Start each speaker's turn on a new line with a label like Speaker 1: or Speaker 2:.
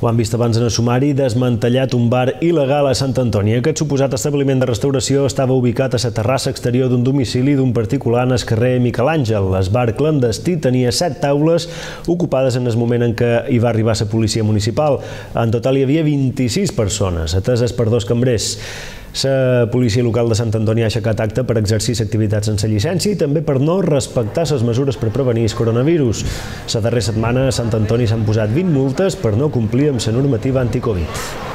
Speaker 1: Ho han vist abans en el sumari, desmantellat un bar il·legal a Sant Antoni. Aquest suposat establiment de restauració estava ubicat a la terrassa exterior d'un domicili d'un particular en el carrer Miquel Àngel. El bar clandestí tenia set taules ocupades en el moment en què hi va arribar la policia municipal. En total hi havia 26 persones, ateses per dos cambrers. La policia local de Sant Antoni ha aixecat acte per exercir activitats sense llicència i també per no respectar les mesures per prevenir el coronavirus. La darrera setmana a Sant Antoni s'han posat 20 multes per no complir amb la normativa anticovid.